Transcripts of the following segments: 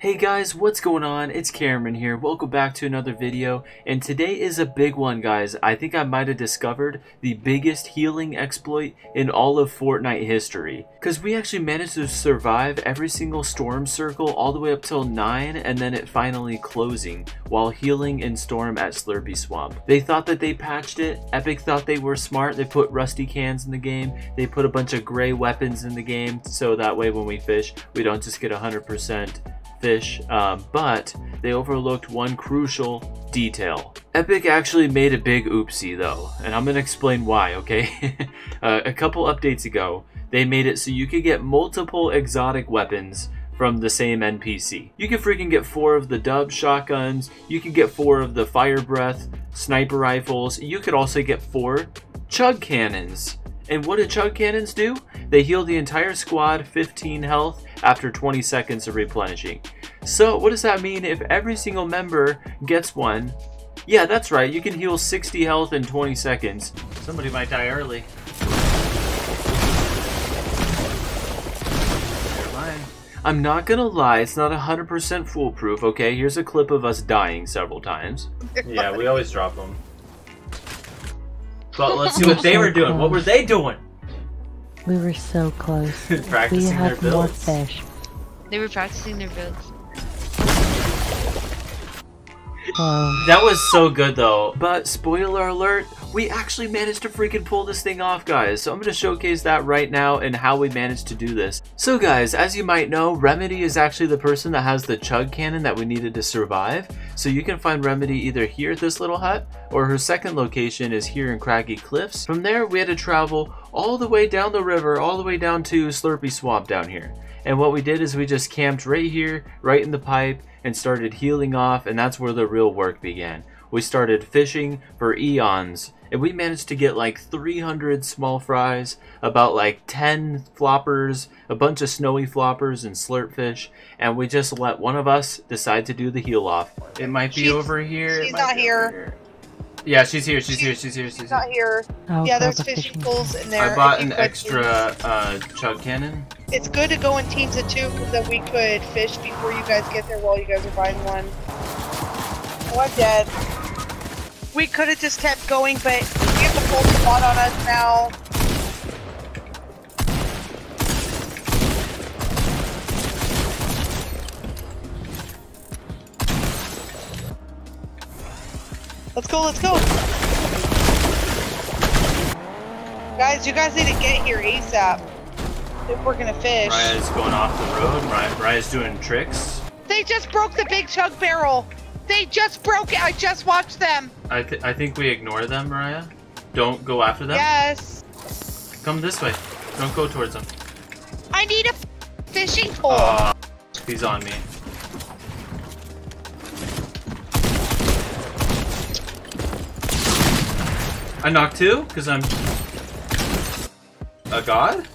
Hey guys, what's going on? It's Cameron here. Welcome back to another video. And today is a big one, guys. I think I might have discovered the biggest healing exploit in all of Fortnite history. Because we actually managed to survive every single storm circle all the way up till 9 and then it finally closing while healing in storm at Slurpy Swamp. They thought that they patched it. Epic thought they were smart. They put rusty cans in the game. They put a bunch of gray weapons in the game so that way when we fish, we don't just get 100% fish, um, but they overlooked one crucial detail. Epic actually made a big oopsie though, and I'm gonna explain why, okay? uh, a couple updates ago, they made it so you could get multiple exotic weapons from the same NPC. You could freaking get four of the dub shotguns, you could get four of the fire breath sniper rifles, you could also get four chug cannons. And what do chug cannons do? They heal the entire squad 15 health after 20 seconds of replenishing. So what does that mean if every single member gets one? Yeah, that's right, you can heal 60 health in 20 seconds. Somebody might die early. I'm not gonna lie, it's not 100% foolproof, okay? Here's a clip of us dying several times. Yeah, we always drop them. But let's see what they were doing. What were they doing? We were so close. we Practicing their had more fish. They were practicing their builds. Whoa. That was so good though. But spoiler alert, we actually managed to freaking pull this thing off, guys. So I'm going to showcase that right now and how we managed to do this. So guys, as you might know, Remedy is actually the person that has the chug cannon that we needed to survive. So you can find Remedy either here at this little hut or her second location is here in Craggy Cliffs. From there, we had to travel all the way down the river, all the way down to Slurpy Swamp down here. And what we did is we just camped right here, right in the pipe, and started healing off, and that's where the real work began. We started fishing for eons, and we managed to get like 300 small fries, about like 10 floppers, a bunch of snowy floppers and slurp fish, and we just let one of us decide to do the heal off. It might be She's- over here. she's not be here. Yeah, she's here. She's here. She's here. She's She's here. not here. Oh, yeah, there's a fishing fishing poles in there. I bought an extra uh, chug cannon. It's good to go in teams of two because then we could fish before you guys get there while you guys are buying one. Oh, I'm dead. We could have just kept going, but we have the full spot on us now. Let's go, let's go. Guys, you guys need to get here ASAP. If we're gonna fish. Raya's going off the road. Raya, Raya's doing tricks. They just broke the big chug barrel. They just broke it. I just watched them. I, th- I think we ignore them, Mariah. Don't go after them. Yes. Come this way. Don't go towards them. I need a fishing pole. Aw, he's on me. I knocked two because I'm a god.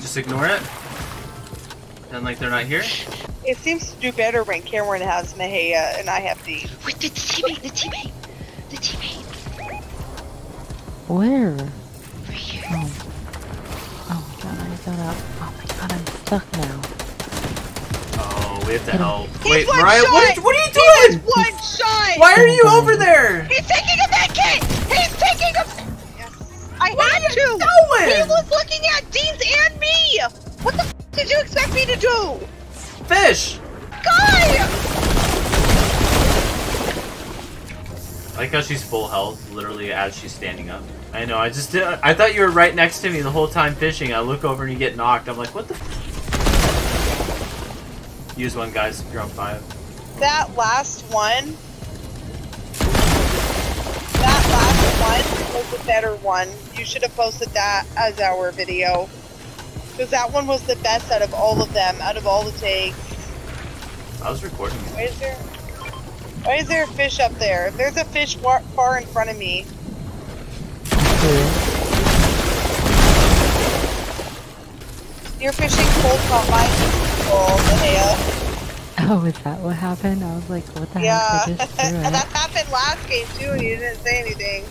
Just ignore it. And like they're not here. It seems to do better when Cameron has Nahea and I have D. Wait, the teammate, the teammate, the teammate. Where? Right here. Oh. Oh my god, I got up. Oh my god, I'm stuck now. Oh, we have to Hit help. He's Wait, one Mariah, what, what are you doing? One shot. Why are you oh over there? He's taking a med kit. He's taking a. Yes. I had to. doing? He was looking at Dean's and me. What the f- did you expect me to do? Fish. Guy. I like how she's full health, literally as she's standing up. I know. I just did. I thought you were right next to me the whole time fishing. I look over and you get knocked. I'm like, what the? F-? Use one, guys. You're on five. That last one. That last one was the better one. You should have posted that as our video. Because that one was the best out of all of them, out of all the takes. I was recording. Why is there? Why is there a fish up there? There's a fish far, far in front of me. Here. You're fishing cold on my people, Linnea. Oh, is that what happened? I was like, what the Yeah, heck? I just threw and that happened last game too, and you didn't say anything.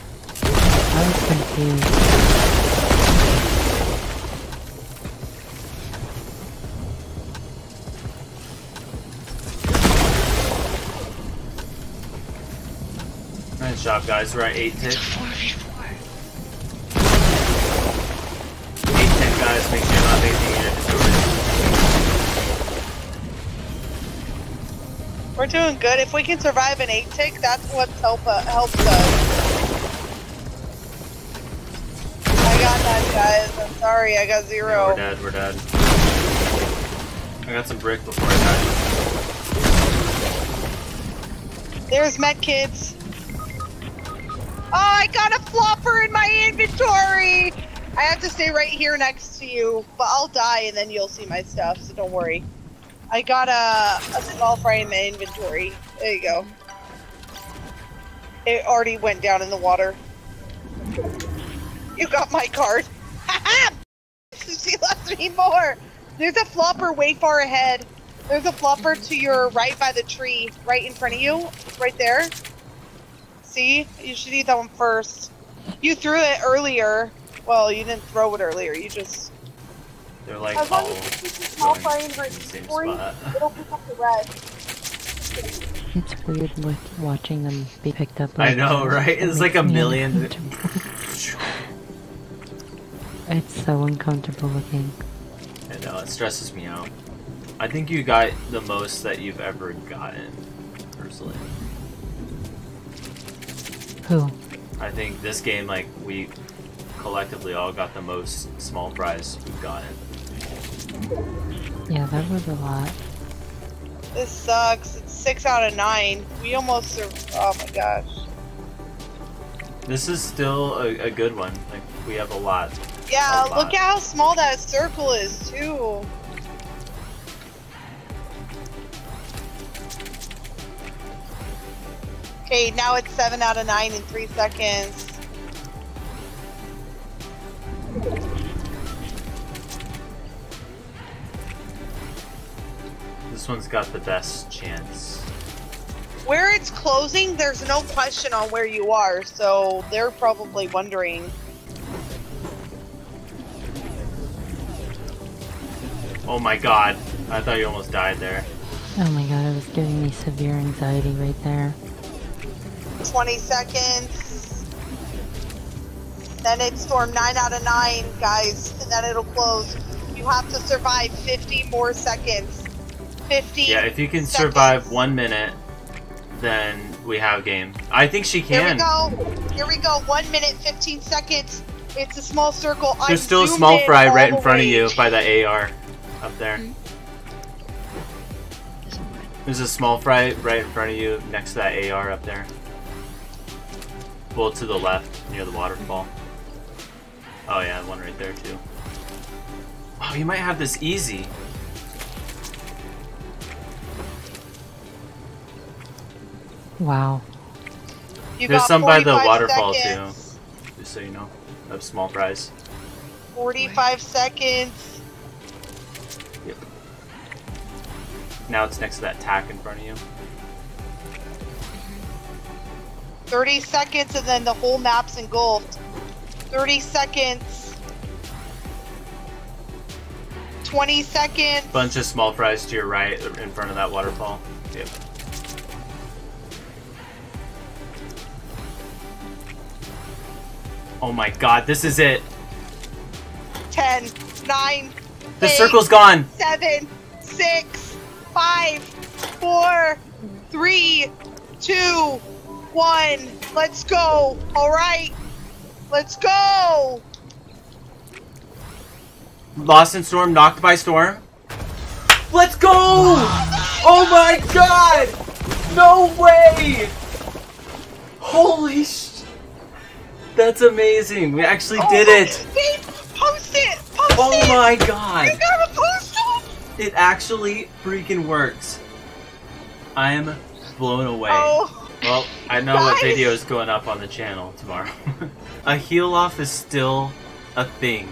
I was confused. Nice job, guys. We're at 8 tick. 4v4. 8 tick, guys. Make sure you're not facing your inventory. We're doing good. If we can survive an eight tick, that's what help uh, helps us. I got that, guys. I'm sorry. I got Yeah, zero. we're dead, we're dead. I got some brick before I died. There's med kits. Oh, I got a flopper in my inventory. I have to stay right here next to you, but I'll die and then you'll see my stuff, so don't worry. I got a, a small fry in my inventory. There you go. It already went down in the water. You got my card. She left me more. There's a flopper way far ahead. There's a flopper to your right by the tree, right in front of you, right there. See? You should eat that one first. You threw it earlier. Well, you didn't throw it earlier. You just. They're like As long all as you small going fry in in the same inventory, spot. it'll pick up the red. It's weird with watching them be picked up. I know, right? It's like a million. It's so uncomfortable looking. I know, it stresses me out. I think you got the most that you've ever gotten, personally. Who? I think this game, like, we collectively all got the most small fries we've gotten. Yeah, that was a lot. This sucks. It's six out of nine. We almost. Sur- oh my gosh. This is still a, a good one. Like, we have a lot. Yeah, A lot. look at how small that circle is too. Okay, now it's seven out of nine in three seconds. This one's got the best chance. Where it's closing, there's no question on where you are, so they're probably wondering. Oh my god. I thought you almost died there. Oh my god, it was giving me severe anxiety right there. 20 seconds. Then it's storm 9 out of 9, guys, and then it'll close. You have to survive 50 more seconds. 50. Yeah, if you can seconds. survive one minute, then we have game. I think she can. Here we go. Here we go. 1 minute, 15 seconds. It's a small circle. There's I'm still a small fry right in front of you by the AR up there. There's one. There's a small fry right in front of you next to that AR up there. Well, to the left, near the waterfall. Oh yeah, one right there too. Oh, you might have this easy. Wow. You There's some by the 45 waterfall, too. Just so you know, of small fries. 45 seconds. Yep. Now it's next to that tack in front of you. 30 seconds, and then the whole map's engulfed. 30 seconds. 20 seconds. Bunch of small fries to your right in front of that waterfall. Yep. Oh my god, this is it. 10, 9, The circle's gone. 7, 6, 5, 4, 3, 2, 1. Let's go. All right. Let's go. Lost in storm, knocked by storm. Let's go! Oh my god! No way! Holy sh! That's amazing. We actually oh did Oh, it. Babe, post it. Post Oh it. my You god! gotta post it. It actually freaking works. I am blown away. Oh. Well, I know what video is going up on the channel tomorrow. a heal off is still a thing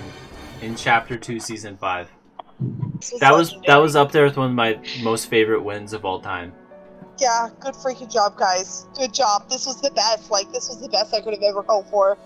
in chapter 2 season 5. That was that was up there with one of my most favorite wins of all time. Yeah, good freaking job, guys. Good job. This was the best. Like, this was the best I could have ever hoped for.